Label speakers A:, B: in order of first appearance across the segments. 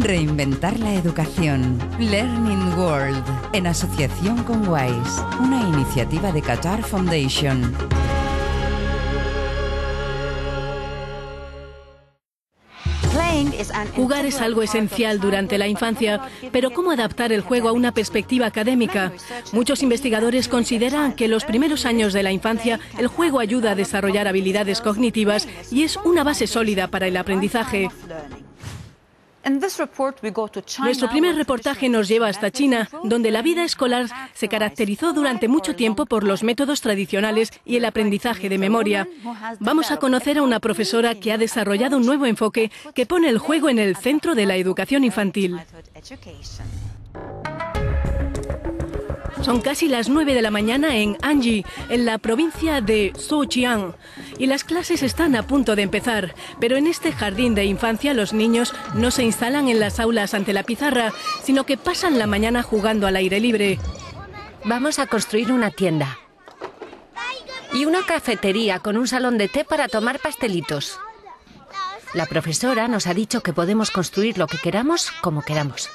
A: Reinventar la educación. Learning World. En asociación con WISE. Una iniciativa de Qatar Foundation.
B: Jugar es algo esencial durante la infancia, pero ¿cómo adaptar el juego a una perspectiva académica? Muchos investigadores consideran que los primeros años de la infancia el juego ayuda a desarrollar habilidades cognitivas y es una base sólida para el aprendizaje. Nuestro primer reportaje nos lleva hasta China, donde la vida escolar se caracterizó durante mucho tiempo por los métodos tradicionales y el aprendizaje de memoria. Vamos a conocer a una profesora que ha desarrollado un nuevo enfoque que pone el juego en el centro de la educación infantil. Son casi las 9 de la mañana en Anji, en la provincia de Zhejiang, y las clases están a punto de empezar. Pero en este jardín de infancia los niños no se instalan en las aulas ante la pizarra, sino que pasan la mañana jugando al aire libre.
C: Vamos a construir una tienda y una cafetería con un salón de té para tomar pastelitos. La profesora nos ha dicho que podemos construir lo que queramos como queramos.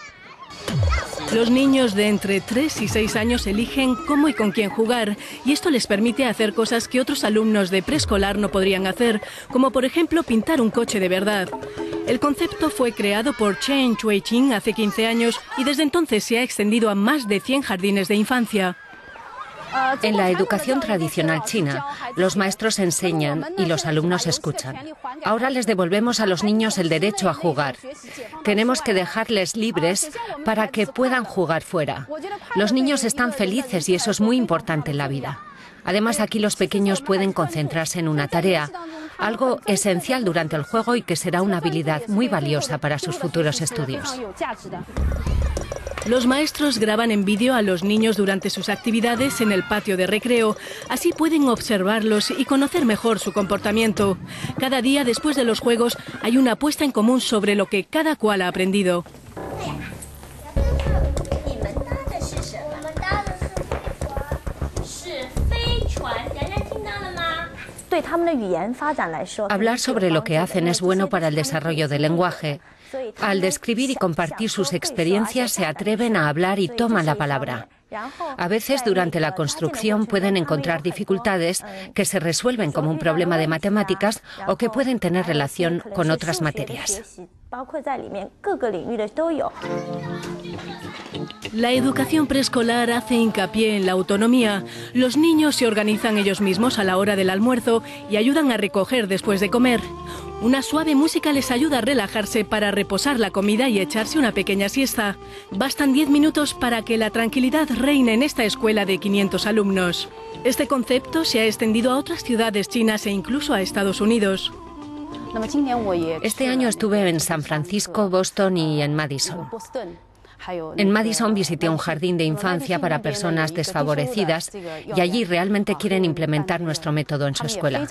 B: Los niños de entre 3 y 6 años eligen cómo y con quién jugar y esto les permite hacer cosas que otros alumnos de preescolar no podrían hacer, como por ejemplo pintar un coche de verdad. El concepto fue creado por Chen Chuiqing hace 15 años y desde entonces se ha extendido a más de 100 jardines de infancia.
C: En la educación tradicional china, los maestros enseñan y los alumnos escuchan. Ahora les devolvemos a los niños el derecho a jugar. Tenemos que dejarles libres para que puedan jugar fuera. Los niños están felices y eso es muy importante en la vida. Además, aquí los pequeños pueden concentrarse en una tarea, algo esencial durante el juego y que será una habilidad muy valiosa para sus futuros estudios.
B: Los maestros graban en vídeo a los niños durante sus actividades en el patio de recreo. Así pueden observarlos y conocer mejor su comportamiento. Cada día después de los juegos hay una apuesta en común sobre lo que cada cual ha aprendido.
C: Hablar sobre lo que hacen es bueno para el desarrollo del lenguaje. Al describir y compartir sus experiencias se atreven a hablar y toman la palabra. A veces durante la construcción pueden encontrar dificultades que se resuelven como un problema de matemáticas o que pueden tener relación con otras materias.
B: La educación preescolar hace hincapié en la autonomía. Los niños se organizan ellos mismos a la hora del almuerzo y ayudan a recoger después de comer. Una suave música les ayuda a relajarse para reposar la comida y echarse una pequeña siesta. Bastan 10 minutos para que la tranquilidad reine en esta escuela de 500 alumnos. Este concepto se ha extendido a otras ciudades chinas e incluso a Estados Unidos.
C: Este año estuve en San Francisco, Boston y en Madison. En Madison visité un jardín de infancia para personas desfavorecidas y allí realmente quieren implementar nuestro método en su escuela.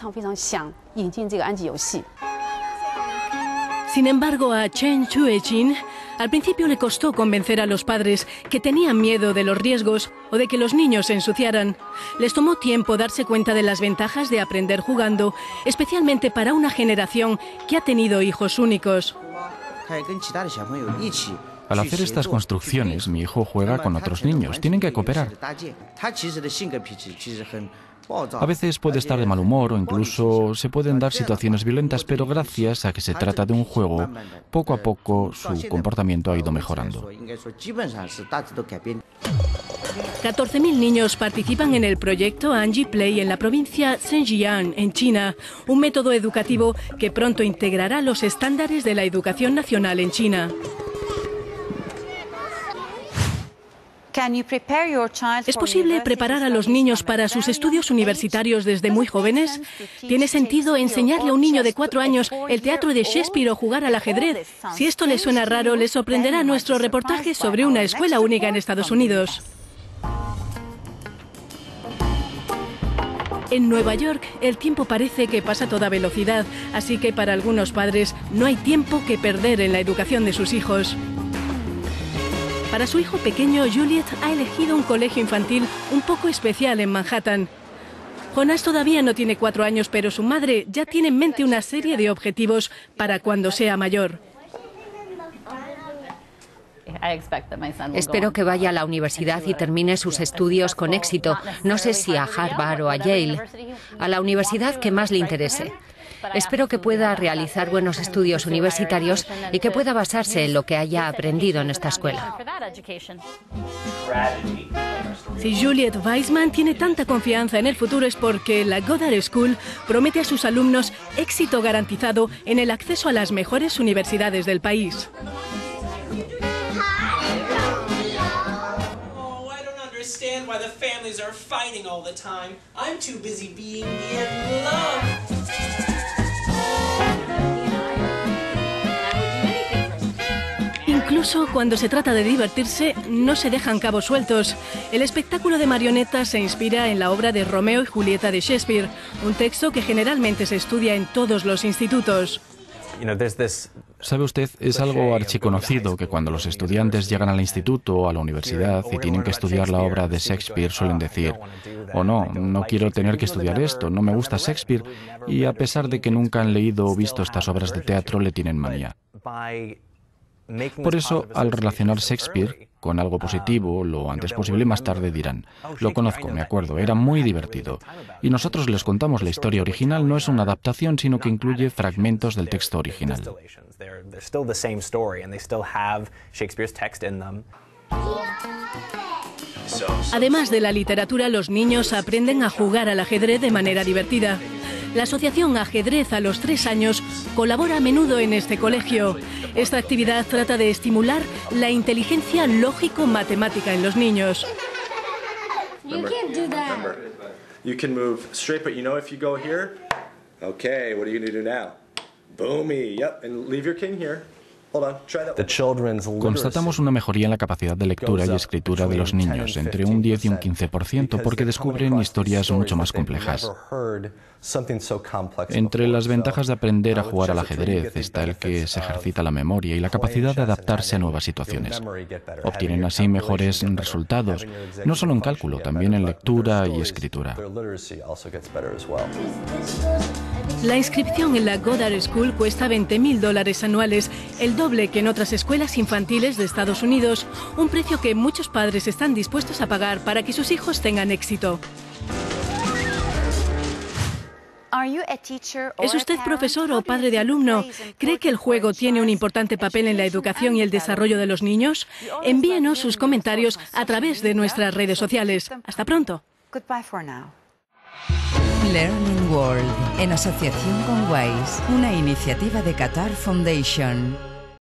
B: Sin embargo, a Chen Chuechin al principio le costó convencer a los padres que tenían miedo de los riesgos o de que los niños se ensuciaran. Les tomó tiempo darse cuenta de las ventajas de aprender jugando, especialmente para una generación que ha tenido hijos únicos.
D: Al hacer estas construcciones, mi hijo juega con otros niños. Tienen que cooperar. A veces puede estar de mal humor o incluso se pueden dar situaciones violentas, pero gracias a que se trata de un juego, poco a poco su comportamiento ha ido mejorando.
B: 14.000 niños participan en el proyecto Angie Play en la provincia Zhejiang, en China, un método educativo que pronto integrará los estándares de la educación nacional en China. ¿Es posible preparar a los niños para sus estudios universitarios desde muy jóvenes? ¿Tiene sentido enseñarle a un niño de cuatro años el teatro de Shakespeare o jugar al ajedrez? Si esto les suena raro, les sorprenderá nuestro reportaje sobre una escuela única en Estados Unidos. En Nueva York el tiempo parece que pasa a toda velocidad, así que para algunos padres no hay tiempo que perder en la educación de sus hijos. Para su hijo pequeño, Juliet ha elegido un colegio infantil un poco especial en Manhattan. Jonas todavía no tiene cuatro años, pero su madre ya tiene en mente una serie de objetivos para cuando sea mayor.
C: Espero que vaya a la universidad y termine sus estudios con éxito. No sé si a Harvard o a Yale. A la universidad que más le interese. Espero que pueda realizar buenos estudios universitarios y que pueda basarse en lo que haya aprendido en esta escuela.
B: Si Juliet Weissman tiene tanta confianza en el futuro es porque la Goddard School promete a sus alumnos éxito garantizado en el acceso a las mejores universidades del país. Incluso cuando se trata de divertirse, no se dejan cabos sueltos. El espectáculo de marionetas se inspira en la obra de Romeo y Julieta de Shakespeare, un texto que generalmente se estudia en todos los institutos.
D: Sabe usted, es algo archiconocido que cuando los estudiantes llegan al instituto o a la universidad y tienen que estudiar la obra de Shakespeare suelen decir, o oh, no, no quiero tener que estudiar esto, no me gusta Shakespeare, y a pesar de que nunca han leído o visto estas obras de teatro le tienen manía. Por eso, al relacionar Shakespeare con algo positivo, lo antes posible, más tarde dirán, lo conozco, me acuerdo, era muy divertido. Y nosotros les contamos la historia original, no es una adaptación, sino que incluye fragmentos del texto original.
B: Además de la literatura, los niños aprenden a jugar al ajedrez de manera divertida. La Asociación Ajedrez a los tres años colabora a menudo en este colegio. Esta actividad trata de estimular la inteligencia lógico-matemática en los niños. You can't do that. You can move straight, but you know if you go here, okay, what are you going to do now? Boomy, yep, and leave your king here.
D: Constatamos una mejoría en la capacidad de lectura y escritura de los niños, entre un 10 y un 15%, porque descubren historias mucho más complejas. Entre las ventajas de aprender a jugar al ajedrez está el que se ejercita la memoria y la capacidad de adaptarse a nuevas situaciones. Obtienen así mejores resultados, no solo en cálculo, también en lectura y escritura.
B: La inscripción en la Goddard School cuesta 20.000 dólares anuales, el doble que en otras escuelas infantiles de Estados Unidos, un precio que muchos padres están dispuestos a pagar para que sus hijos tengan éxito. ¿Es usted profesor o padre de alumno? ¿Cree que el juego tiene un importante papel en la educación y el desarrollo de los niños? Envíenos sus comentarios a través de nuestras redes sociales. Hasta pronto.
A: Learning World, en asociación con WISE, una iniciativa de Qatar Foundation.